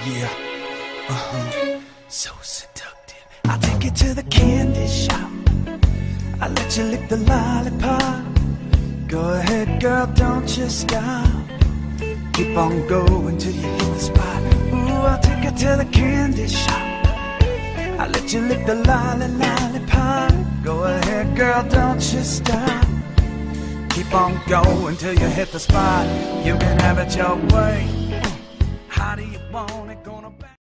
Yeah, uh huh. So seductive. I take you to the candy shop. I let you lick the lollipop. Go ahead, girl, don't you stop. Keep on going till you hit the spot. Ooh, I'll take you to the candy shop. I let you lick the lolly lollipop. Go ahead, girl, don't you stop. Keep on going till you hit the spot. You can have it your way. Want it? Gonna